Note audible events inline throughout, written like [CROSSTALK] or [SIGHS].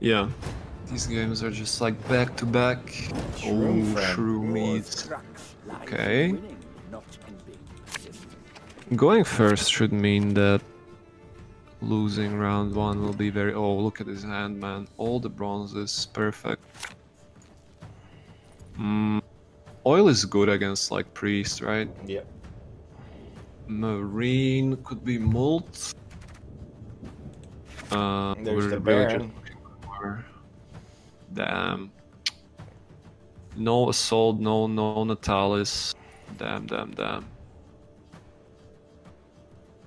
Yeah. These games are just like back to back. Shroom oh, friend. shroom meat. Okay. in winning, not in being persistent. Going first should mean that losing round one will be very. Oh, look at his hand, man. All the bronzes, perfect. Mm, oil is good against like priest, right? Yep. Marine could be Molt. Uh, There's the really Baron. Looking for- Damn. No assault, no no Natalis. Damn, damn, damn.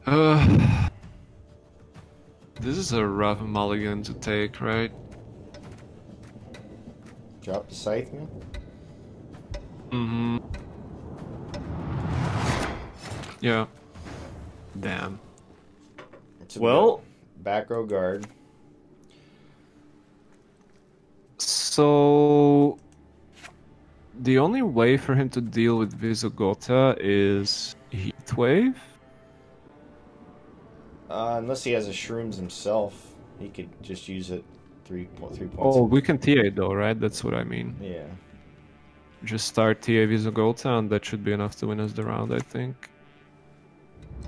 Uh, [SIGHS] this is a rough mulligan to take, right? Drop the Scytheman. Mm-hmm. Yeah. Damn. It's Well, back row guard. So the only way for him to deal with Visigoth is Heatwave. Uh, unless he has a shrooms himself, he could just use it three three points. Oh, we can TA though, right? That's what I mean. yeah. Just start TA Visigoth and that should be enough to win us the round, I think.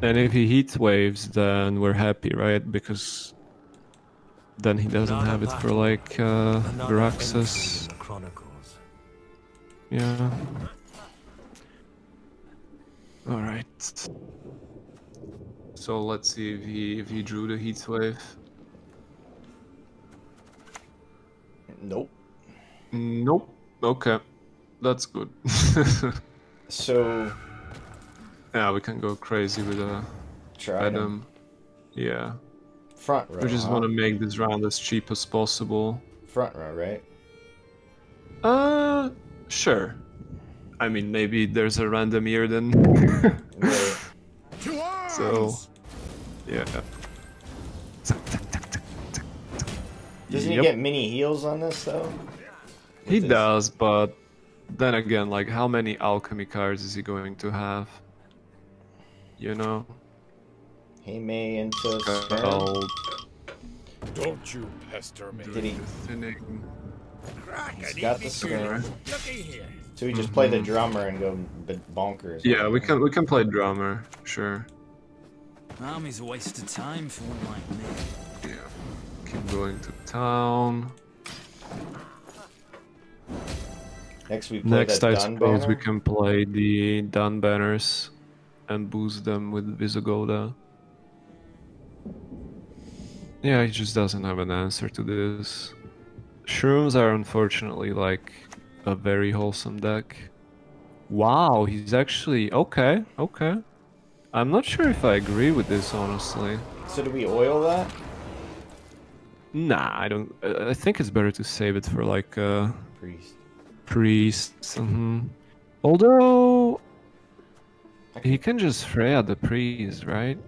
And if he heat waves, then we're happy, right? Because then he doesn't have it for like uh, Graxus. in the Chronicles. Yeah. All right. So let's see if he if he drew the heat wave. Nope. Nope. Okay, that's good. [LAUGHS] So yeah, we can go crazy with a try them. Adam. Yeah, Front row. we just huh? want to make this round as cheap as possible. front row, right? Uh, sure. I mean, maybe there's a random year then. [LAUGHS] Right. so, yeah. Doesn't Yep. he get mini heals on this though? He With his- does, but then again, like, how many alchemy cards is he going to have? You know? He may into Sperm. Well, Don't you pester me. Did he? He's got the Sperm. So we just play the drummer and go bonkers. Yeah, we can we can play drummer, sure. Army's a waste of time for one like me. Yeah. Keep going to town. Next we play Next, the I Dun suppose banner. we can play the Dun banners and boost them with Vysogota. Yeah, he just doesn't have an answer to this. Shrooms are unfortunately like a very wholesome deck. Wow, he's actually okay, okay. I'm not sure if I agree with this honestly. So do we oil that? Nah, I don't. I think it's better to save it for like uh, Priest. priests. hmm Although he can just Freya the priest, right?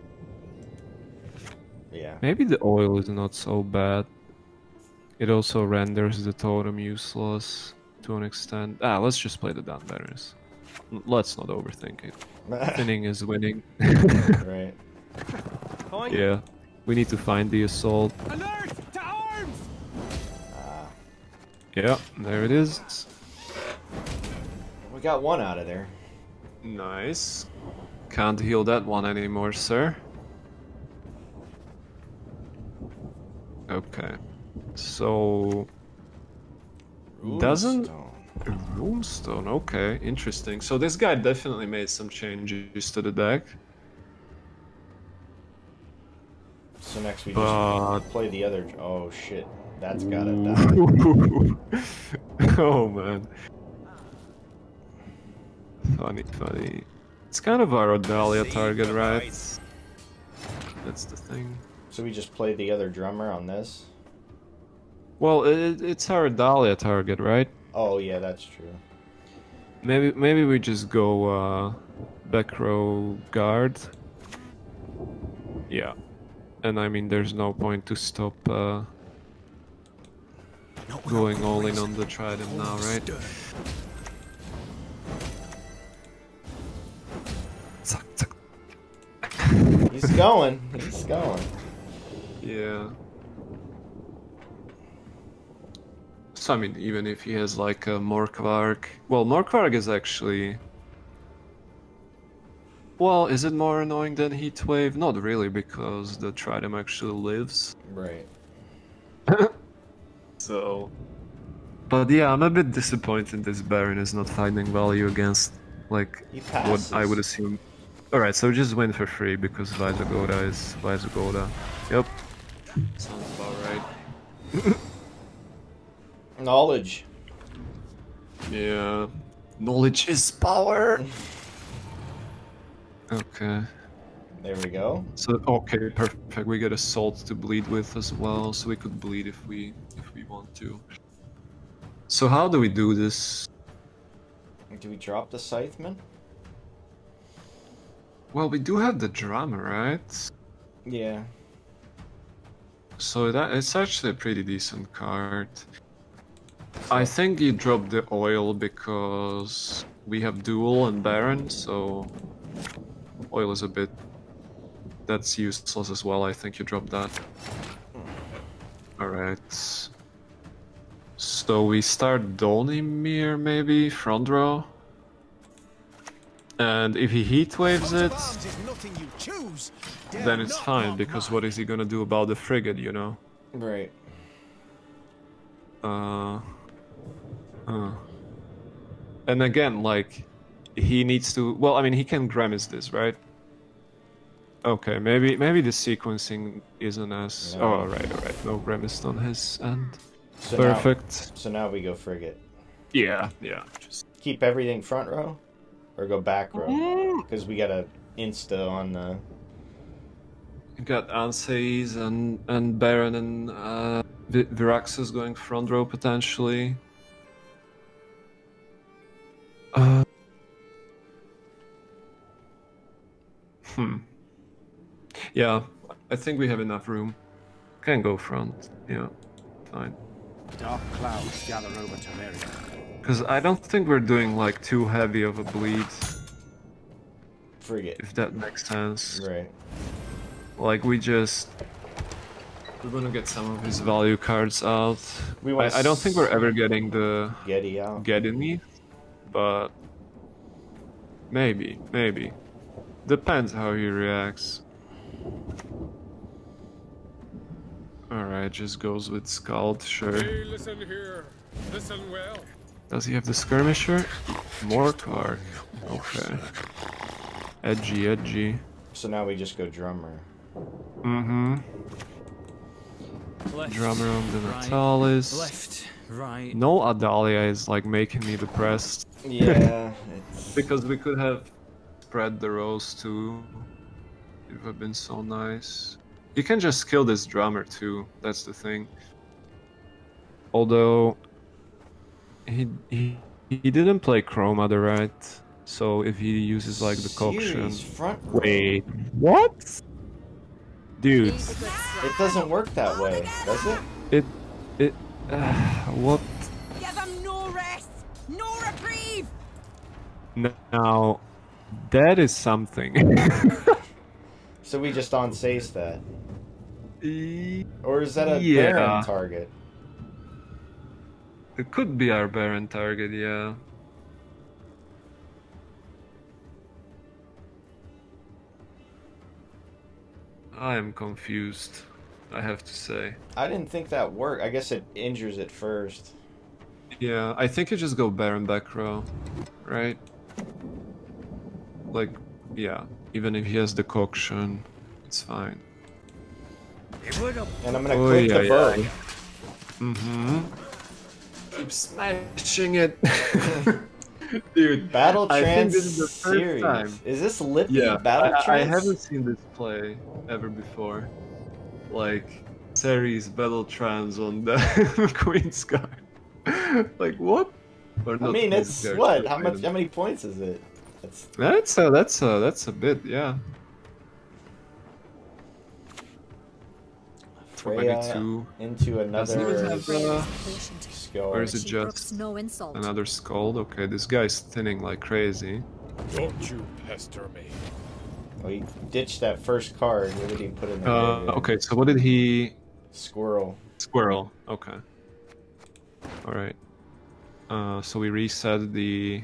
Yeah. Maybe the oil is not so bad. It also renders the totem useless to an extent. Ah, let's just play the Dun banners. Let's not overthink it. [LAUGHS] Winning is winning. right. yeah. We need to find the assault. Alert! To arms! Ah, Yeah, there it is. we got one out of there. Nice. Can't heal that one anymore, sir. Okay. So Doesn't- Runestone. Runestone, okay, interesting. So this guy definitely made some changes to the deck. So next we But- just play the other. Oh shit, that's gotta [LAUGHS] die. oh man. Funny, funny. It's kind of our Adalia See target, right? That's the thing. So we just play the other drummer on this. Well, it, it's our Adalia target, right? Oh yeah, that's true. Maybe maybe we just go uh, back row guard. Yeah, and I mean there's no point to stop uh, going all in on the trident now, right? Zack, zack. He's going. He's going. [LAUGHS] Yeah. So I mean, even if he has like a Morkvarg, well, Morkvarg is actually. Well, is it more annoying than Heatwave? Not really, because the Tridam actually lives. Right. [LAUGHS] So. But yeah, I'm a bit disappointed this Baron is not finding value against, like, what. I would assume. Alright, so just win for free because Vysogota is Vysogota. Yep. Sounds about right. [LAUGHS] Knowledge. Yeah. Knowledge is power! Okay. There we go. So okay, perfect. We get a salt to bleed with as well, so we could bleed if we if we want to. So how do we do this? Do we drop the Scytheman? Well, we do have the drama, right? Yeah. So that it's actually a pretty decent card. I think you dropped the oil because we have dual and baron, so oil is a bit that's useless as well. I think you dropped that. All right. So we start Donimir maybe front row. And if he heat waves it, then it's fine because what is he gonna do about the frigate, you know? Right. Uh, uh. And again, like, he needs to. Well, I mean, he can grimace this, right? Okay, maybe maybe the sequencing isn't as. No. Oh, all right, all right. No grimace on his end. So Perfect. Now, so now we go frigate. Yeah, yeah. Just Keep everything front row, or go back row, Mm. because we got a insta on the. you got Anseis and and Baron and uh, Vi- Viraxas going front row potentially. Uh, hmm. Yeah, I think we have enough room. Can go front. Yeah, fine. Dark clouds gather over Temeria. Because I don't think we're doing like too heavy of a bleed, Frigate. if that makes sense. Right. Like we just we're gonna get some of his value cards out. We I, want I don't think we're ever getting the Getty out. get in me, but maybe, maybe. Depends how he reacts. Alright, just goes with Scald, sure. Hey, listen here. Listen well. Does he have the skirmisher? Morkvarg. Okay. Edgy, edgy. So now we just go drummer. Mm-hmm. Left, Drummer on the right, Natalis. Left, right. No Adalia is like making me depressed. Yeah. [LAUGHS] it's... Because we could have spread the rows too. It would have been so nice. You can just kill this drummer too, that's the thing. Although he he, he didn't play Chroma the right. So if he uses like the coction. Front. Wait. What? Dude, It doesn't work that way, does it? it it uh, [SIGHS] what now that is something. [LAUGHS] So we just on says that. Or is that a Yeah. Baron target? It could be our Baron target, yeah. I am confused, I have to say. I didn't think that worked. I guess it injures it first. Yeah, I think you just go Baron back row, right? Like, yeah, even if he has the coction, it's fine. And I'm gonna Oh, click yeah, the yeah. Mm-hmm. Keep smashing it. [LAUGHS] Dude, Battle I think this is the first series. time. Is this Lippy Yeah, Battle I, I haven't seen this play ever before. Like, series Battle Trans on the [LAUGHS] Queen's card. [LAUGHS] like, what? Or I mean, it's what? but How I much? don't- How many points is it? That's That's a, that's a, that's a bit, yeah. Maybe Freya two. into Doesn't another have, uh, skull. or is it She just no another Scald? Okay, this guy's thinning like crazy. Don't you pester me. Oh, he ditched that first card. What did he put in there? Uh, okay, so what did he... Squirrel. Squirrel, okay. All right. Uh, so we reset the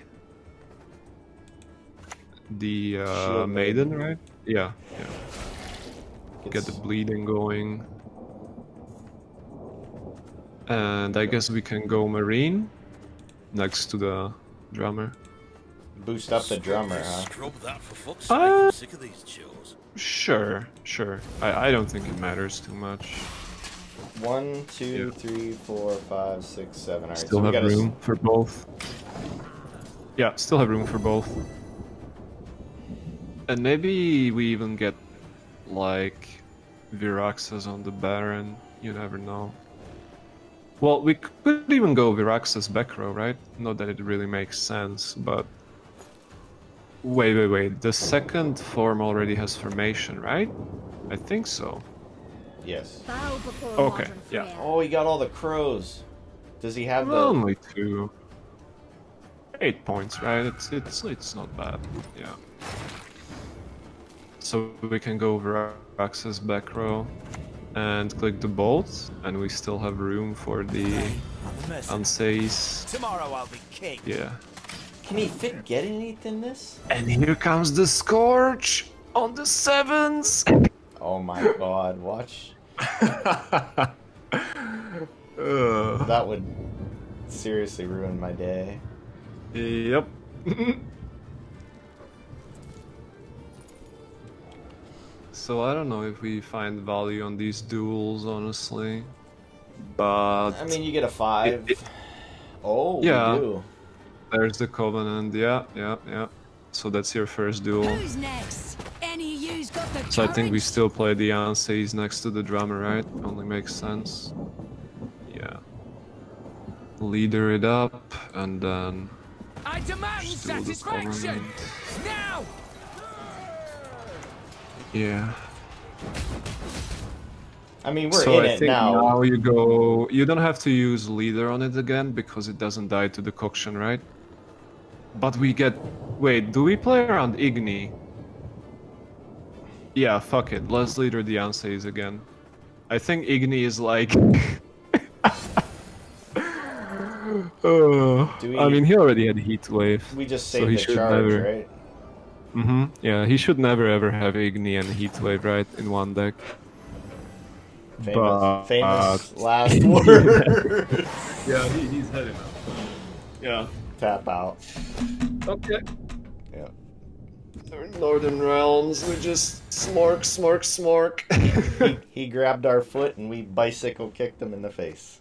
the uh, Shield maiden, maiden. right? Yeah, yeah. Get the bleeding going. And I guess we can go marine next to the drummer. boost up the drummer, huh? Scrub that for fuck's sake. Uh, I'm sick of these chills. Sure, sure. I, I don't think it matters too much. One, two, Yeah. three, four, five, six, seven. All right. Still so have gotta room for both. Yeah, still have room for both. And maybe we even get like Viraxas on the Baron. You never know. Well, we could even go Viraxas back row, right? Not that it really makes sense, but wait, wait, wait. The second form already has formation, right? I think so. Yes. Okay, yeah. Oh, he got all the crows. Does he have the? Only two. Eight points, right? It's it's it's not bad. Yeah. So we can go over our access back row and click the bolt, and we still have room for the I'm a mess. unsays. Tomorrow I'll be king. Yeah. Can he fit get anything in this? And here comes the scorch on the sevens. Oh my god! Watch. [LAUGHS] That would seriously ruin my day. yep. [LAUGHS] so I don't know if we find value on these duels, honestly. But I mean, you get a five. It- it- oh, Yeah. we do. there's the covenant. Yeah, yeah, yeah. So that's your first duel. Who's next? So I think we still play the Anseis next to the drummer, right? Only makes sense. Yeah. Leader it up, and then I demand just do the satisfaction! Now! Yeah. I mean, we're so in I it think now. you go. You don't have to use leader on it again because it doesn't die to decoction, right? But we get. Wait, do we play around Igni? Yeah, fuck it. Let's leader the Anseis again. I think Igni is like. Uh, [LAUGHS] Do I mean, he already had heat wave. We just so saved he the should charge, never- right? Mm-hmm. Yeah, he should never ever have Igni and heat wave right in one deck. Famous, But- famous last [LAUGHS] word. Yeah, he, he's heading up. Yeah. Tap out. Okay. Yeah. Northern Realms, we just smork, smork, smork. He, he grabbed our foot and we bicycle kicked him in the face.